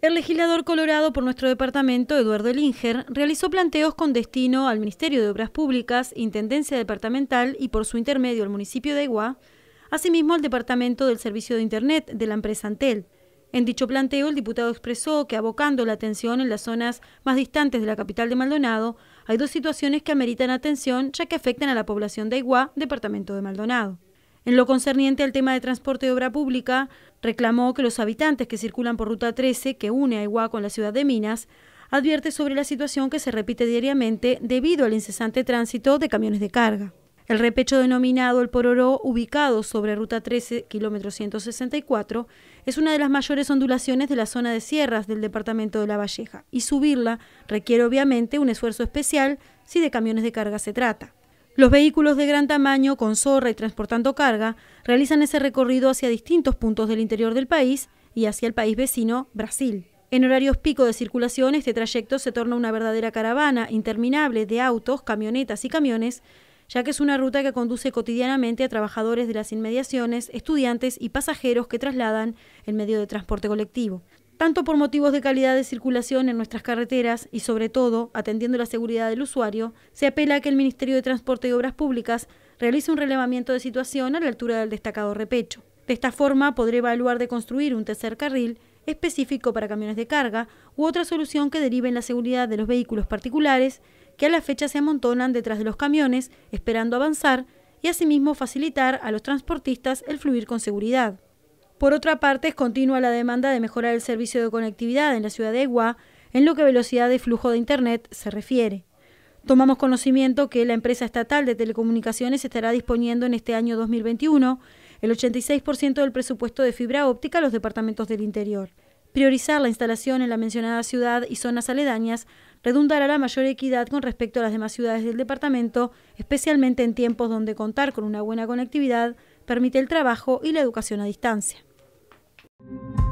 El legislador colorado por nuestro departamento, Eduardo Elinger, realizó planteos con destino al Ministerio de Obras Públicas, Intendencia Departamental y por su intermedio al municipio de Aiguá, asimismo al Departamento del Servicio de Internet de la empresa Antel. En dicho planteo, el diputado expresó que abocando la atención en las zonas más distantes de la capital de Maldonado, hay dos situaciones que ameritan atención ya que afectan a la población de Aiguá, departamento de Maldonado. En lo concerniente al tema de transporte de obra pública, reclamó que los habitantes que circulan por Ruta 13, que une a Iguá con la ciudad de Minas, advierte sobre la situación que se repite diariamente debido al incesante tránsito de camiones de carga. El repecho denominado El Pororó, ubicado sobre Ruta 13, kilómetro 164, es una de las mayores ondulaciones de la zona de sierras del departamento de La Valleja, y subirla requiere obviamente un esfuerzo especial si de camiones de carga se trata. Los vehículos de gran tamaño, con zorra y transportando carga, realizan ese recorrido hacia distintos puntos del interior del país y hacia el país vecino, Brasil. En horarios pico de circulación, este trayecto se torna una verdadera caravana interminable de autos, camionetas y camiones, ya que es una ruta que conduce cotidianamente a trabajadores de las inmediaciones, estudiantes y pasajeros que trasladan el medio de transporte colectivo tanto por motivos de calidad de circulación en nuestras carreteras y sobre todo atendiendo la seguridad del usuario, se apela a que el Ministerio de Transporte y Obras Públicas realice un relevamiento de situación a la altura del destacado repecho. De esta forma podré evaluar de construir un tercer carril específico para camiones de carga u otra solución que derive en la seguridad de los vehículos particulares que a la fecha se amontonan detrás de los camiones esperando avanzar y asimismo facilitar a los transportistas el fluir con seguridad. Por otra parte, es continua la demanda de mejorar el servicio de conectividad en la ciudad de Egua en lo que velocidad de flujo de Internet se refiere. Tomamos conocimiento que la empresa estatal de telecomunicaciones estará disponiendo en este año 2021 el 86% del presupuesto de fibra óptica a los departamentos del interior. Priorizar la instalación en la mencionada ciudad y zonas aledañas redundará la mayor equidad con respecto a las demás ciudades del departamento, especialmente en tiempos donde contar con una buena conectividad permite el trabajo y la educación a distancia. you